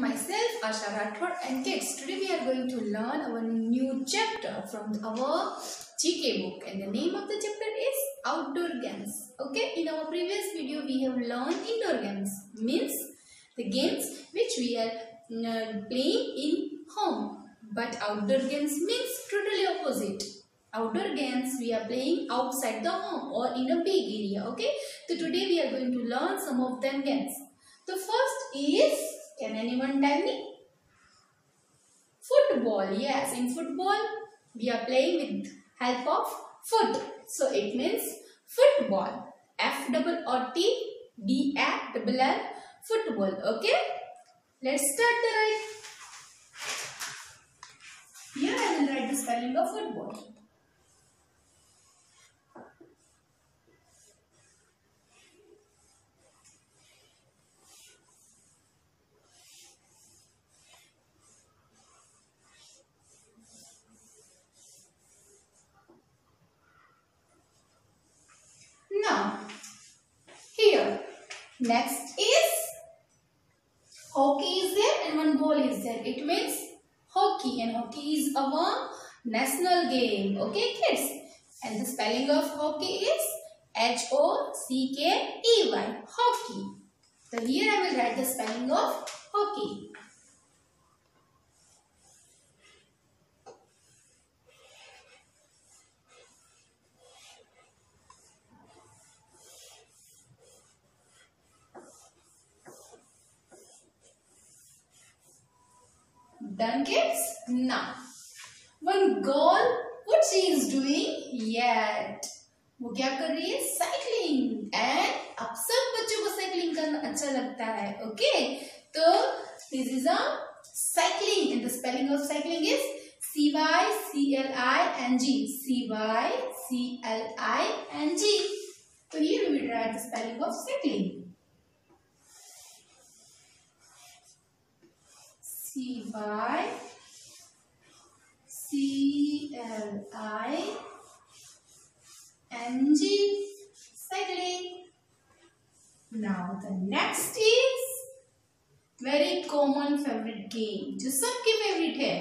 myself Asha Rathod and kids. Today we are going to learn our new chapter from our GK book and the name of the chapter is Outdoor Games. Okay, in our previous video we have learned indoor games means the games which we are uh, playing in home but outdoor games means totally opposite. Outdoor games we are playing outside the home or in a big area. Okay, so today we are going to learn some of them games. The first is, can anyone tell me? Football. Yes, in football we are playing with help of foot. So it means football. F double O T B A double L football. Okay. Let's start the write. Here I will write the spelling of football. Now, here, next is hockey is there and one ball is there. It means hockey and hockey is our national game. Okay, kids? And the spelling of hockey is H-O-C-K-E-Y, hockey. So here I will write the spelling of Done kids? Now, one girl, what she is doing? Yet. वो क्या कर रही है cycling and अब सब बच्चों को cycling करना अच्छा लगता है ओके तो this is a cycling and the spelling of cycling is C Y C L I N G C Y C L I N G तो here we will write the spelling of C Y C L I N G cycling. Now the next is very common favorite game जो सबके favorite है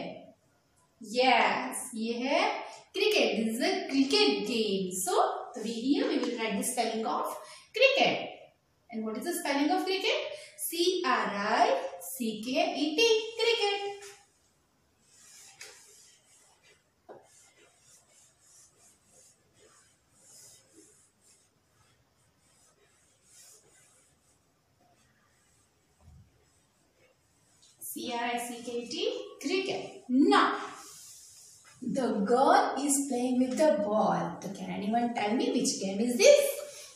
yes ये है cricket this is a cricket game so the video we will write the spelling of cricket and what is the spelling of cricket C R I C K E T cricket. C R I C K E T cricket. Now the girl is playing with the ball. So can anyone tell me which game is this?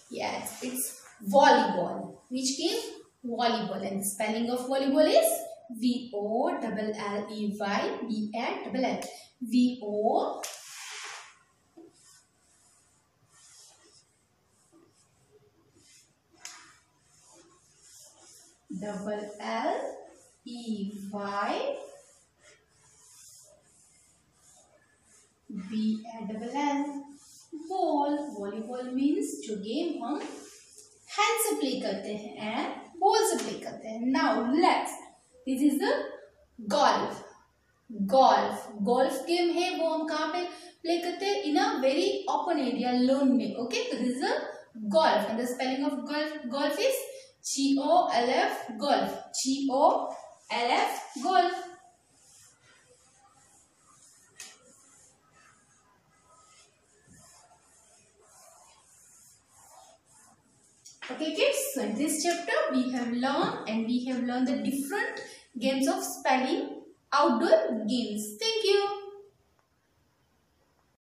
Yes it's volleyball. Which game volleyball and the spelling of volleyball is V O double L E Y B A double L V O double L E Y B A double L ball volleyball means जो game हम hand से play करते हैं and ball से play करते हैं। Now let's this is the golf golf golf game है, वो हम कहाँ पे प्ले करते हैं? In a very open area lawn में ओके तो this is a golf and the spelling of golf golf is G O L F golf G O L F golf Okay kids, so in this chapter we have learned and we have learned the different games of spelling outdoor games. Thank you.